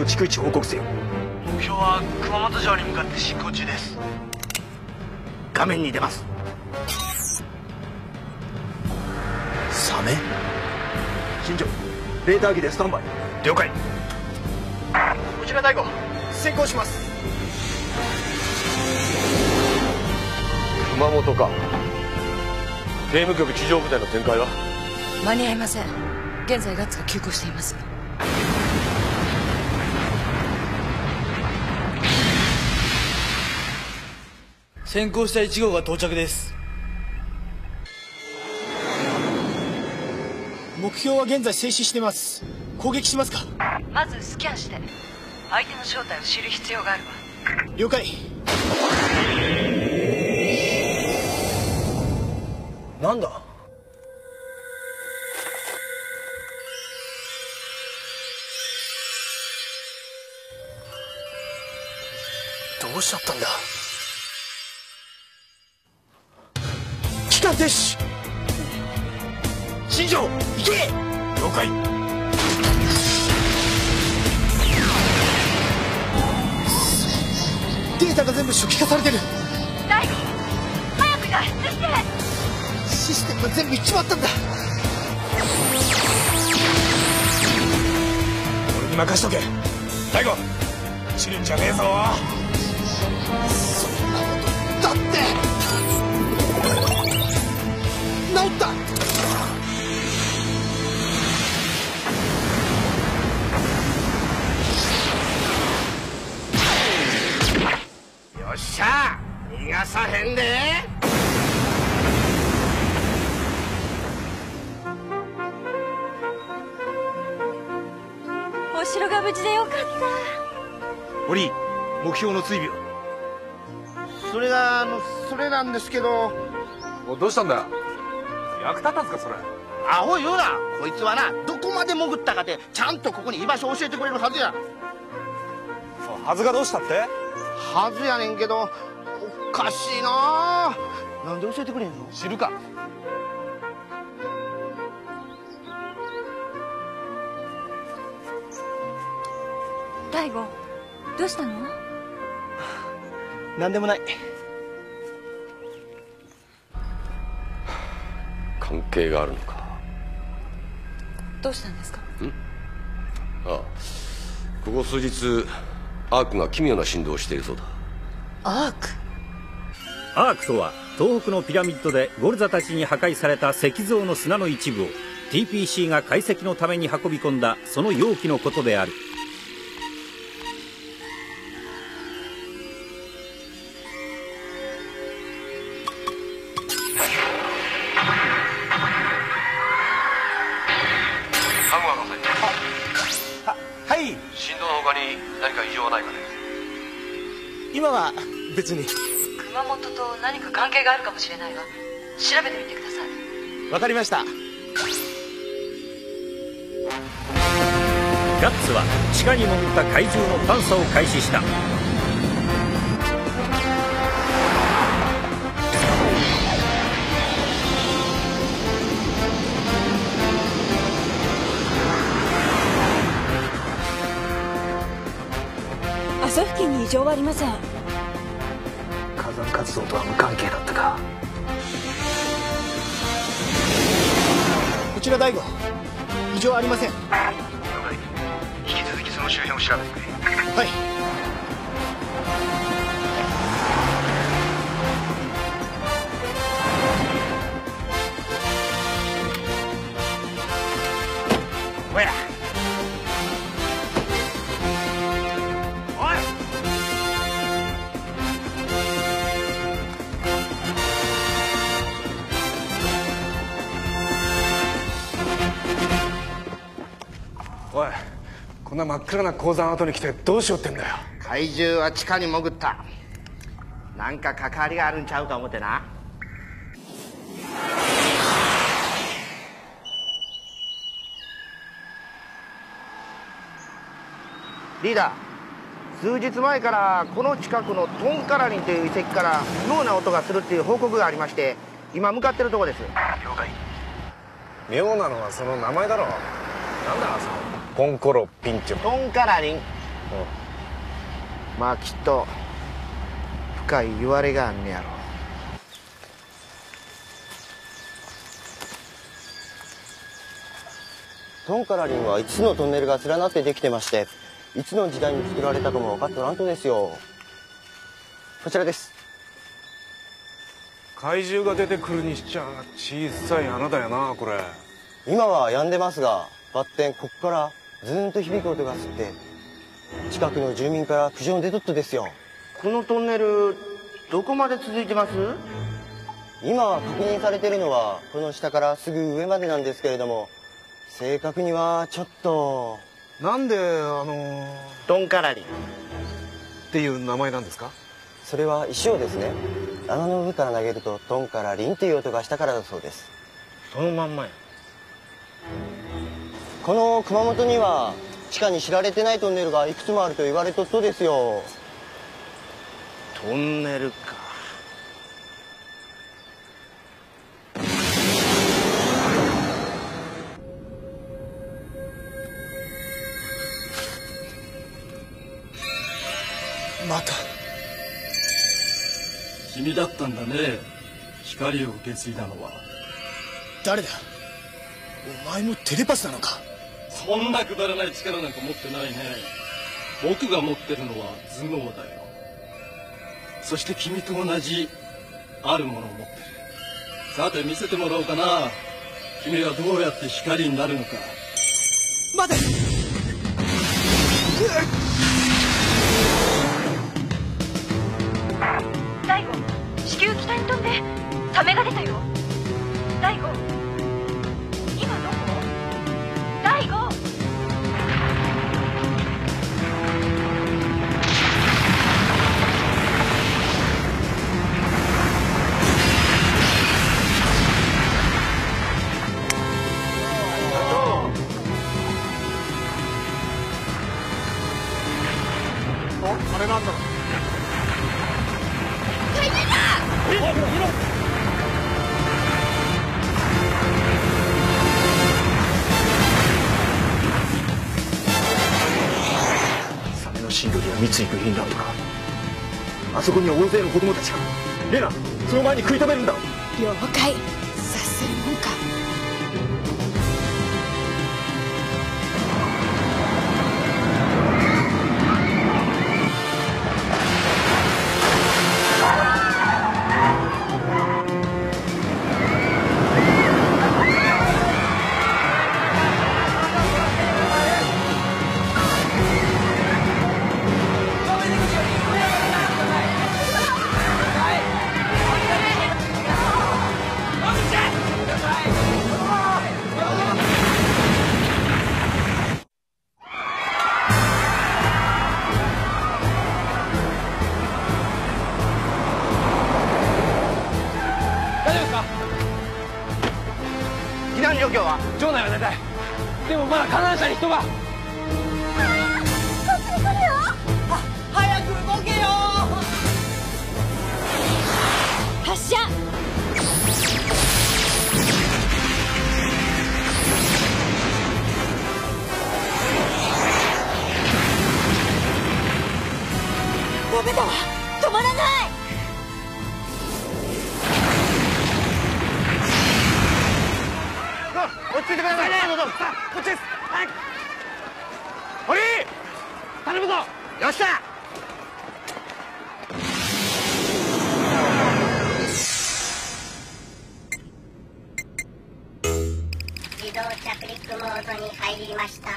を逐一報告せよ目標は熊本城に向かって進行中です。画面に出ます。サメ？新庄レーダー機でスタンバイ。了解。こちら大悟。先行します。熊本か。税務局地上部隊の展開は？間に合いません。現在ガッツが急行しています先行した1号が到着です。目標は現在静止しています。攻撃しますか？まずスキャンして。相手の正体を知る必要があるわ。了解。なんだ？どうしちゃったんだ？機関停止。新庄行け。了解。データが全部初期化されてる。大悟早く脱出して。システムが全部行っちまったんだ。俺に任しとけ。大悟散るんじゃねえぞ治った。よっしゃ。逃がさへんで。お城が無事でよかった。堀目標の追尾。はそれがあのそれなんですけど。おどうしたんだ？よ役立たずかそれ。アホ言うな。こいつはなどこまで潜ったかちゃんとここに居場所教えてくれるはずや。はずがどうしたって？はずやねんけどおかしいな。なんで教えてくれへんの？知るか。大悟どうしたの？何でもない係があるのか。どうしたんですか？ああ。ここ数日アークが奇妙な振動をしているそうだ。アーク？アークとは東北のピラミッドでゴルザたちに破壊された石像の砂の一部を TPC が解析のために運び込んだその容器のことである別に。熊本と何か関係があるかもしれないわ。調べてみてください。わかりました。ガッツは地下に潜った怪獣の探査を開始した。阿蘇付近に異常はありません活動とは無関係だったか。こちら大悟。異常ありません。了解引き続きその周辺を調べてくれ。はいこんな真っ暗な鉱山跡に来てどうしようってんだよ。怪獣は地下に潜った。なんか関わりがあるんちゃうか思ってな。リーダー数日前からこの近くのトンカラリンという遺跡から妙な音がするっていう報告がありまして今向かってるとこです。了解妙なのはその名前だろ。なんだそのポンコロピンチョトンカラリン、まあきっと深い言われがあんねやろ。トンカラリンは5つのトンネルが連なってできてましていつの時代に作られたかも分かっとらんとですよ。こちらです。怪獣が出てくるにしちゃ小さい穴だよなこれ。今は止んでますがバッテンこっからずーんと響く音がすって近くの住民から苦情の出とっとですよ。このトンネルどこまで続いてます？今確認されてるのはこの下からすぐ上までなんですけれども正確にはちょっと。なんであのトンカラリンっていう名前なんですか？それは石をですね。穴の上から投げるとトンからリンっていう音がしたからだそうです。そのまんまやこの熊本には地下に知られてないトンネルがいくつもあると言われとっとですよ。トンネルか。また。君だったんだね。光を受け継いだのは。誰だ？お前もテレパスなのか？そんなくだらない力なんか持ってないね。僕が持ってるのは頭脳だよ。そして君と同じあるものを持ってる。さて見せてもらおうかな。君はどうやって光になるのか。待て。大悟地球北に飛んでサメが出たよ。大悟三井グリーンランドか。あそこには大勢の子供たちが。レナその前に食い止めるんだ。了解。落ち着いてください。こっちです。はい。堀井頼むぞ。よっしゃ。自動着陸モードに入りました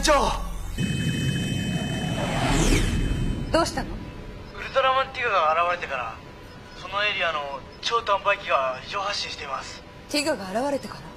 隊長。どうしたの？ウルトラマンティガが現れてからそのエリアの超短波機が異常発信しています。ティガが現れてから？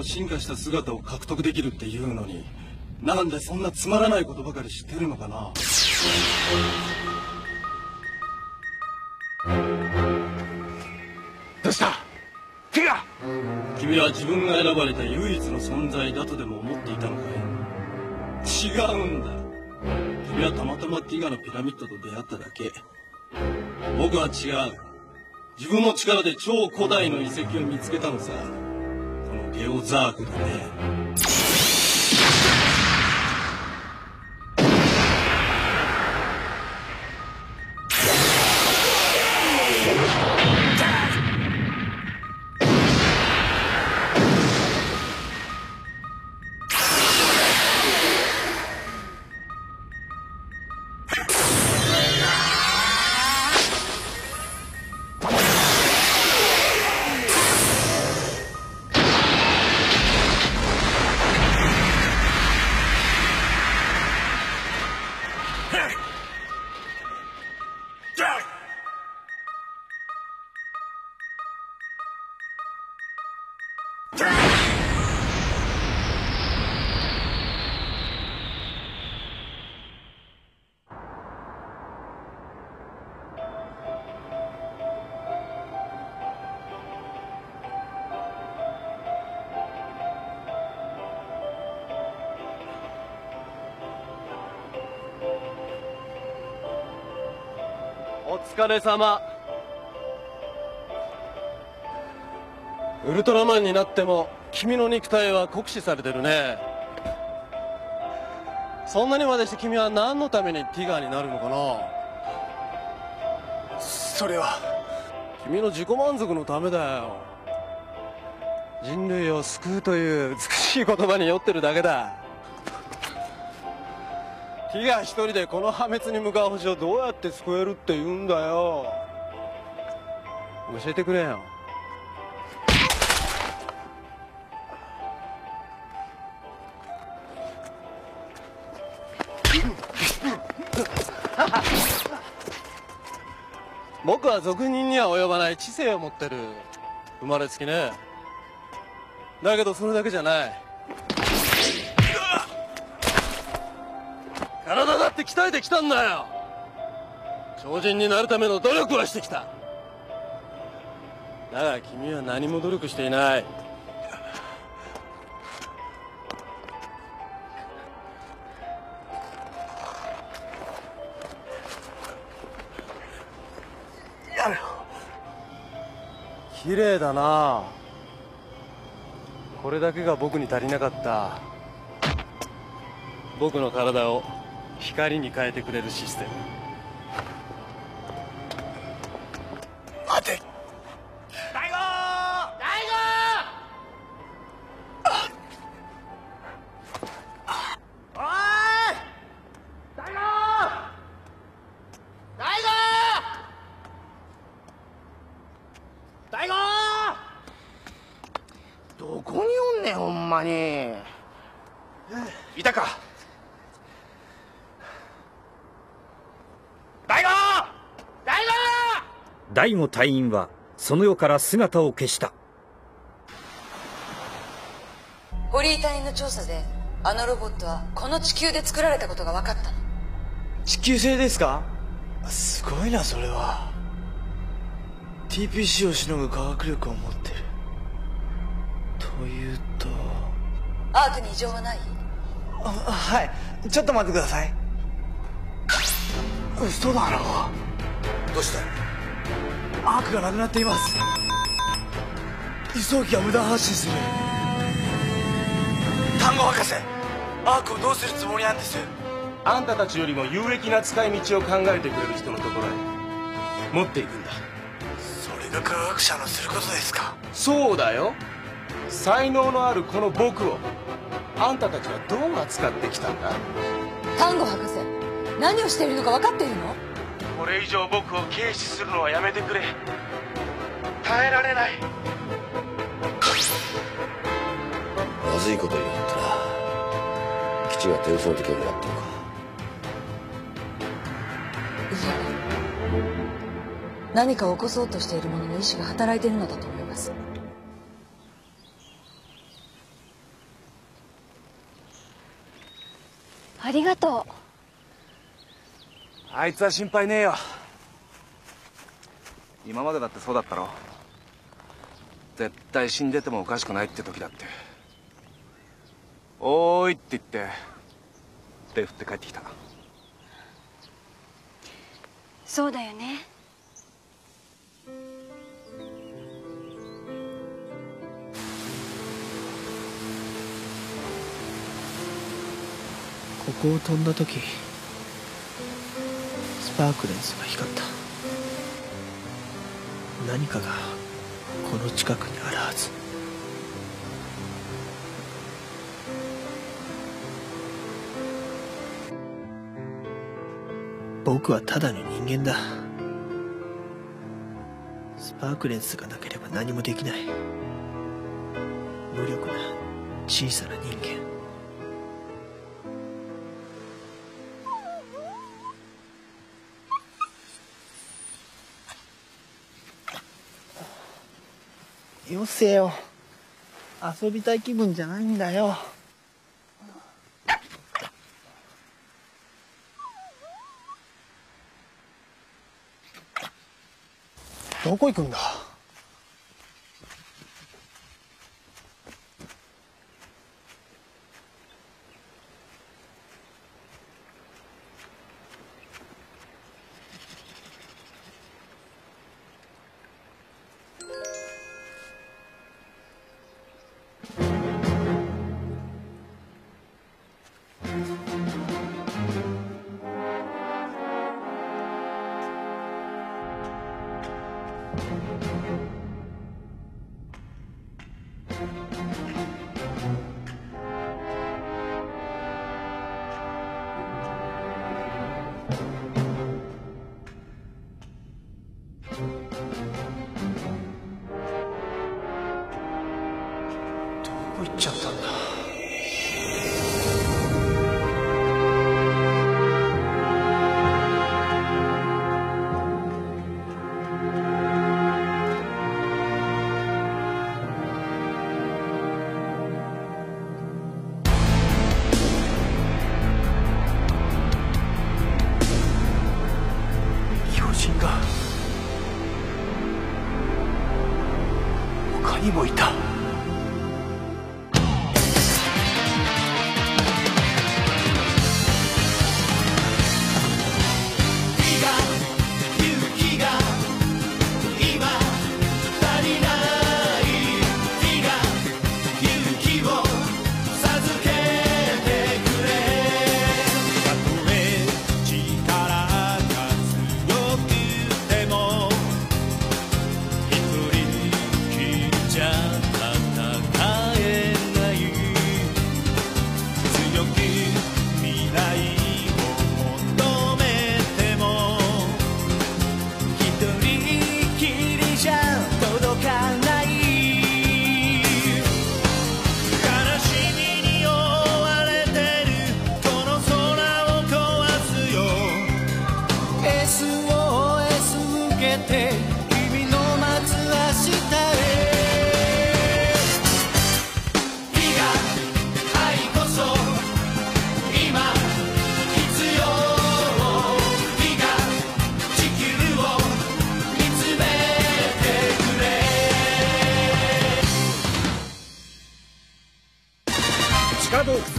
も進化した姿を獲得できるっていうのになんでそんなつまらないことばかり知ってるのかな。どうした？ティガ！君は自分が選ばれた唯一の存在だとでも思っていたのかい？違うんだ。君はたまたまティガのピラミッドと出会っただけ。僕は違う。自分の力で超古代の遺跡を見つけたのさレオザークだね。疲れ様。ウルトラマンになっても君の肉体は酷使されてるね。そんなにまでして君は何のためにティガーになるのかな。それは。君の自己満足のためだよ。人類を救うという美しい言葉に酔ってるだけだティガ一人でこの破滅に向かう星をどうやって救えるって言うんだよ。教えてくれよ。僕は俗人には及ばない知性を持ってる。生まれつきね。だけどそれだけじゃない。体だって鍛えてきたんだよ。超人になるための努力はしてきた。だが君は何も努力していない。やめろ。綺麗だな。これだけが僕に足りなかった。僕の体を光に変えてくれるシステム。待て。大悟！大悟！おい！大悟！大悟！大悟どこにおんねんほんまに。いたか大悟大悟大悟隊員はその世から姿を消した。堀井隊員の調査であのロボットはこの地球で作られたことが分かったの。地球製ですか？すごいなそれは。TPC をしのぐ科学力を持ってる。というと。アークに異常はない？あはい。ちょっと待ってください。嘘だろ。どうした？アークがなくなっています。輸送機が無断発進する。単語博士アークをどうするつもりなんです。あんたたちよりも有益な使い道を考えてくれる人のところへ。持っていくんだ。それが科学者のすることですか？そうだよ。才能のあるこの僕をあんたたちはどう扱ってきたんだ？丹後博士何をしているのか分かっているの？これ以上僕を軽視するのはやめてくれ。耐えられない。まずいこと言いったな基地が転送できるようになってるか何か起こそうとしている者の意志が働いているのだと思います。ありがとうあいつは心配ねえよ。今までだってそうだったろ。絶対死んでてもおかしくないって時だって「おーい」って言って手振って帰ってきた。そうだよね。ここを飛んだ時スパークレンスが光った。何かがこの近くにあるはず。僕はただの人間だ。スパークレンスがなければ何もできない。無力な小さな人間。よせよ。遊びたい気分じゃないんだよ。どこ行くんだ？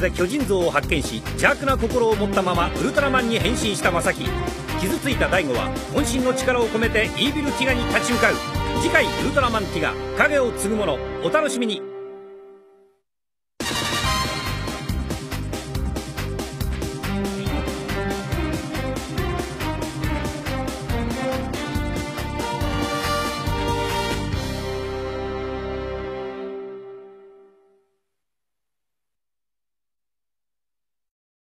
で巨人像を発見し邪悪な心を持ったままウルトラマンに変身した正樹。傷ついた大悟は渾身の力を込めてイービルティガに立ち向かう。次回「ウルトラマンティガ影を継ぐ者」お楽しみに。